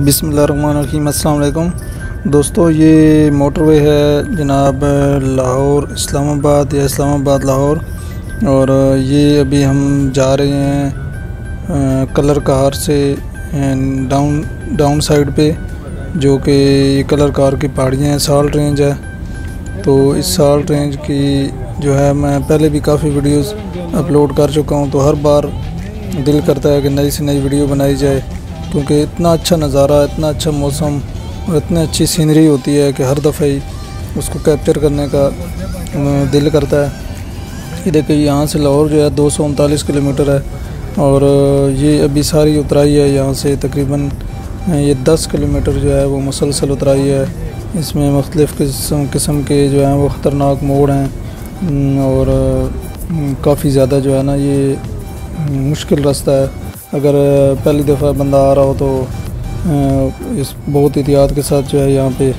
बिसमीम अल्लाम दोस्तों, ये मोटरवे है जनाब लाहौर, इस्लामाबाद, या इस्लामाबाद, लाहौर। और ये अभी हम जा रहे हैं कलर कार से डाउन डाउन साइड पे, जो कि ये कलर कार की पहाड़ियाँ हैं साल्ट रेंज है। तो इस साल्ट रेंज की जो है, मैं पहले भी काफ़ी वीडियोस अपलोड कर चुका हूँ तो हर बार दिल करता है कि नई से नई वीडियो बनाई जाए। क्योंकि इतना अच्छा नज़ारा, इतना अच्छा मौसम और इतनी अच्छी सीनरी होती है कि हर दफ़े ही उसको कैप्चर करने का दिल करता है। ये देखिए यहाँ से लाहौर जो है दो सौ उनतालीस किलोमीटर है और ये अभी सारी उतराई है यहाँ से तकरीबन ये दस किलोमीटर जो है वो मुसलसल उतराई है। इसमें मुख्तलिफ़ किस्म किस्म के जो हैं वो ख़तरनाक मोड़ हैं और काफ़ी ज़्यादा जो है ना ये मुश्किल रास्ता है। अगर पहली दफ़ा बंदा आ रहा हो तो इस बहुत एहतियात के साथ जो है यहाँ पे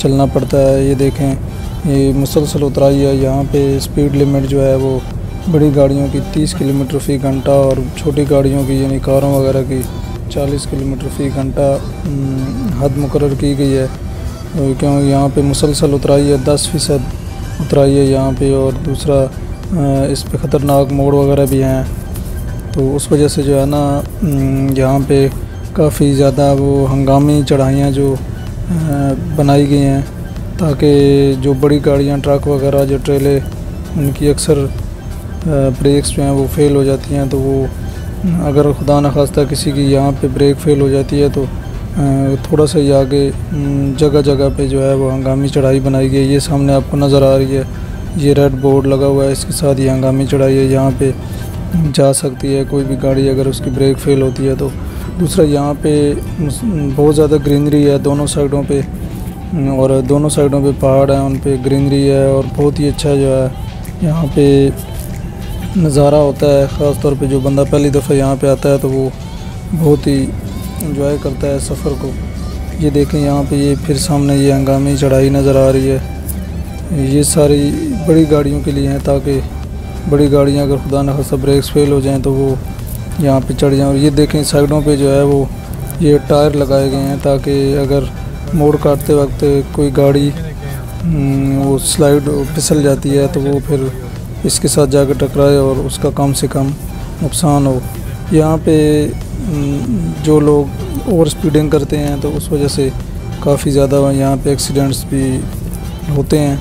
चलना पड़ता है। ये देखें, ये मुसलसल उतराई है यहाँ पे स्पीड लिमिट जो है वो बड़ी गाड़ियों की 30 किलोमीटर फ़ी घंटा और छोटी गाड़ियों की, यानी कारों वगैरह की 40 किलोमीटर फ़ी घंटा हद मुकर की गई है। क्यों यहाँ पे मुसलसल उतराई है दस फ़ीसद उतराई है यहाँ पे और दूसरा इस पर ख़तरनाक मोड़ वगैरह भी हैं। तो उस वजह से जो है ना यहाँ पे काफ़ी ज़्यादा वो हंगामी चढ़ाइयाँ जो बनाई गई हैं ताकि जो बड़ी गाड़ियाँ, ट्रक वगैरह, जो ट्रेले, उनकी अक्सर ब्रेक्स जो हैं वो फेल हो जाती हैं। तो वो, अगर खुदा न खास्ता किसी की यहाँ पे ब्रेक फेल हो जाती है तो थोड़ा सा ही आगे जगह जगह पे जो है वो हंगामी चढ़ाई बनाई गई है। ये सामने आपको नज़र आ रही है, ये रेड बोर्ड लगा हुआ है, इसके साथ ये हंगामी चढ़ाई है यहाँ पे। जा सकती है, कोई भी गाड़ी अगर उसकी ब्रेक फेल होती है तो। दूसरा, यहाँ पे बहुत ज़्यादा ग्रीनरी है दोनों साइडों पे। और दोनों साइडों पे पहाड़ हैं, उन पे ग्रीनरी है और बहुत ही अच्छा जो है, यहाँ पे नज़ारा होता है। ख़ास तौर पे जो बंदा पहली दफ़ा यहाँ पे आता है तो वो बहुत ही इंजॉय करता है सफ़र को। ये देखें, यहाँ पे ये फिर सामने ये हंगामी चढ़ाई नज़र आ रही है। ये सारी बड़ी गाड़ियों के लिए हैं ताकि बड़ी गाड़ियाँ अगर खुदा न खासा ब्रेक्स फेल हो जाएँ तो वो यहाँ पे चढ़ जाएँ। और ये देखें साइडों पे जो है वो ये टायर लगाए गए हैं ताकि अगर मोड़ काटते वक्त कोई गाड़ी हम्म, वो स्लाइड फिसल जाती है तो वो फिर इसके साथ जाकर टकराए और उसका कम से कम नुकसान हो। यहाँ पे हम्म, जो लोग ओवर स्पीडिंग करते हैं तो उस वजह से काफ़ी ज़्यादा यहाँ पे एक्सीडेंट्स भी होते हैं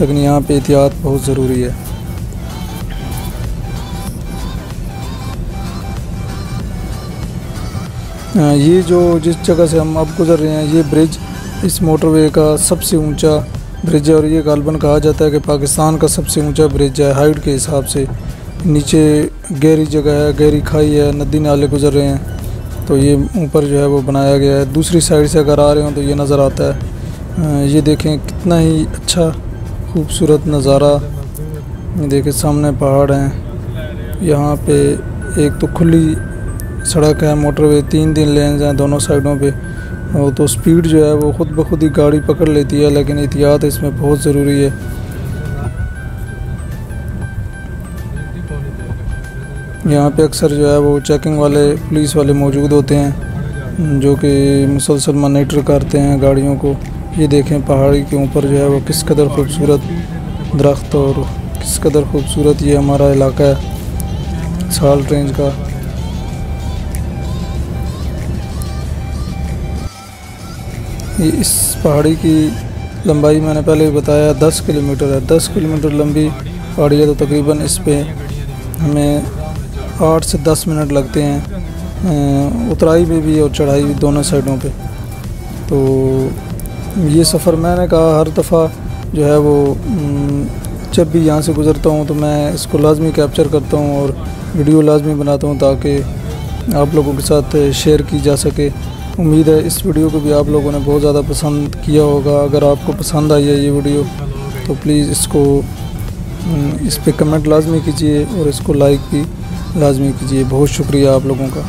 लेकिन यहाँ पे एहतियात बहुत ज़रूरी है। ये जो जिस जगह से हम अब गुज़र रहे हैं, ये ब्रिज, इस मोटरवे का सबसे ऊँचा ब्रिज है और ये गालबन कहा जाता है कि पाकिस्तान का सबसे ऊँचा ब्रिज है, हाइट के हिसाब से। नीचे गहरी जगह है, गहरी खाई है, नदी नाले गुज़र रहे हैं तो ये ऊपर जो है वो बनाया गया है। दूसरी साइड से अगर आ रहे हो तो ये नज़र आता है। ये देखें कितना ही अच्छा खूबसूरत नज़ारा। देखें सामने पहाड़ हैं, यहाँ पे एक तो खुली सड़क है मोटरवे तीन तीन लेन हैं दोनों साइडों पे। तो स्पीड जो है वो ख़ुद ब खुद ही गाड़ी पकड़ लेती है, लेकिन एहतियात इसमें बहुत ज़रूरी है। यहाँ पे अक्सर जो है वो चेकिंग वाले पुलिस वाले मौजूद होते हैं, जो कि मुसलसल मॉनिटर करते हैं गाड़ियों को। ये देखें पहाड़ी के ऊपर जो है वो किस कदर खूबसूरत दरख्त और किस कदर खूबसूरत ये हमारा इलाका है साल्ट रेंज का। ये इस पहाड़ी की लंबाई मैंने पहले ही बताया, दस किलोमीटर है। दस किलोमीटर लंबी पहाड़ी है तो तकरीबन इस पर हमें आठ से दस मिनट लगते हैं उतराई में भी और चढ़ाई भी दोनों साइडों पे। तो ये सफ़र मैंने कहा हर दफ़ा जो है वो जब भी यहाँ से गुज़रता हूँ तो मैं इसको लाजमी कैप्चर करता हूँ और वीडियो लाजमी बनाता हूँ ताकि आप लोगों के साथ शेयर की जा सके। उम्मीद है इस वीडियो को भी आप लोगों ने बहुत ज़्यादा पसंद किया होगा। अगर आपको पसंद आई है ये वीडियो तो प्लीज़ इसको इस पर कमेंट लाजमी कीजिए और इसको लाइक भी लाजमी कीजिए। बहुत शुक्रिया आप लोगों का।